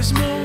is more